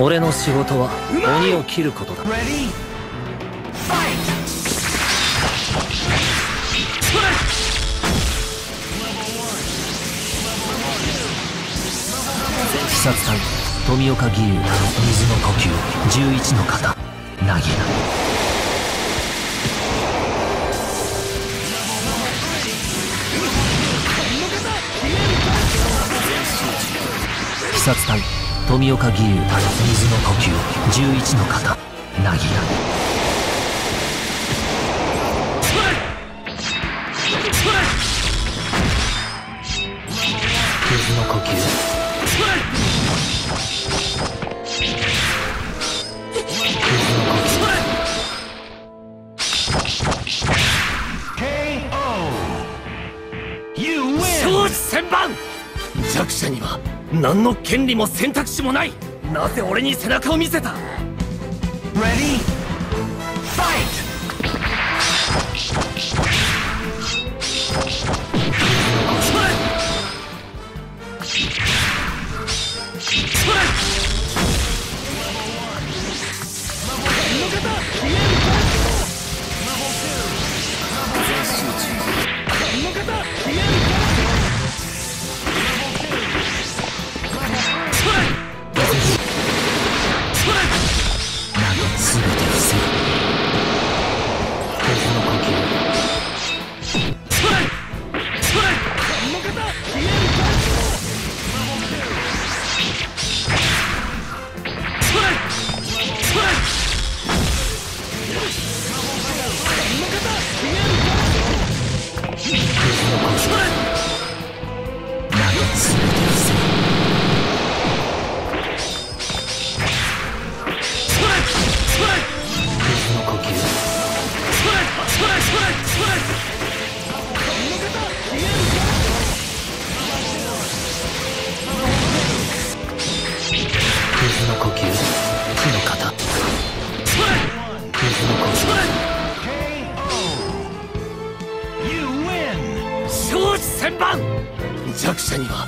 俺の仕事は鬼を切ることだ!鬼殺隊富岡義勇水の呼吸11の型な。ぎら鬼殺隊富岡義勇水の呼吸11の型なぎら水の呼吸。弱者には何の権利も選択肢もないなぜ俺に背中を見せた？Ready? 私は。承知千番。弱者には